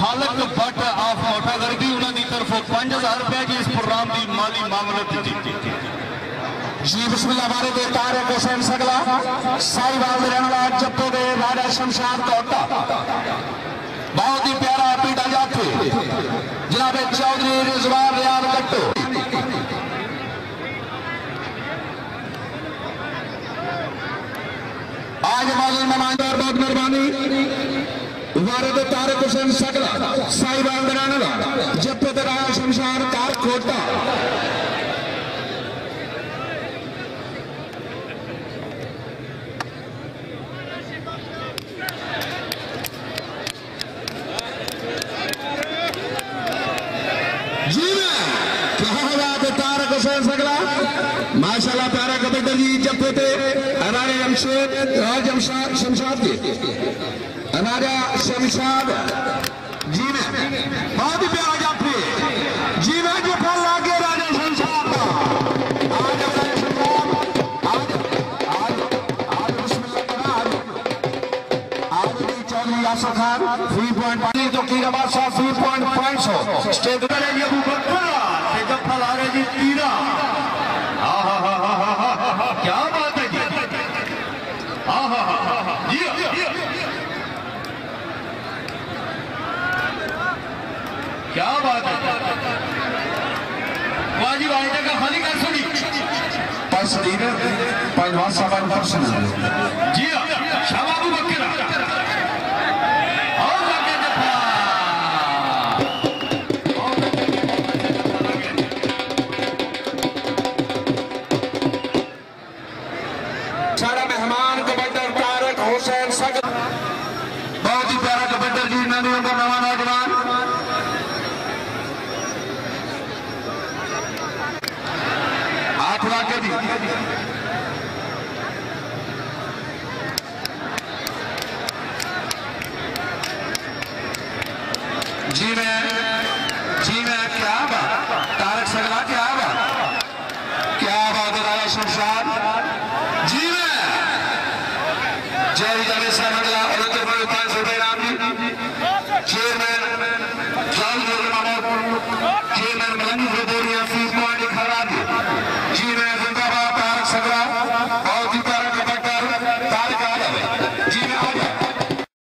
Malik but of موٹا گردی انہوں نے طرف پانچ ہزار روپے کی اس پروگرام کی مالی معاملت دیتی جی بسم اللہ بارے دے تارک حسین سگلا سائی بال دے رہنے والا جپے دے راجہ شمشاد کوٹا بہت ہی پیارا پیٹا جاتے جناب چودری رضوان ریان کٹو آج مالی ممان دار بہت مہربانی وارد تارک حسین سگلا سائی بال دے رہنے والا جپے دے کار کوٹا جی میں کیا بات تارک حسین سگلا ماشاءاللہ پیارا کبیٹر جی جب تھے انارے جمشید راج شمشاد کے شمشاد جی میں بہت ہی پیارا جب تھے جی میں جو پھل لاگے راجہ شمشاد کا۔ آج راجہ شمشاد آج آج آج بسم اللہ کرا آج آج بھی چودری یاسر خان 3.5 تو کی نماز صاحب 3.5 سو۔ سٹیٹ کرے جی ابو بکرہ کہ جب پھل آ رہے جی تیرہ کیا بات ہے جی جی کیا بات ہے؟ واجب آئیدہ کا خالی کر سنی۔ پس دیگر پہلوان صاحبان پرسن جی شاہ کھلا کے دی جی میں جی میں کیا بات تارک سگلا کیا بات؟ کیا بات دلالا شمشاد para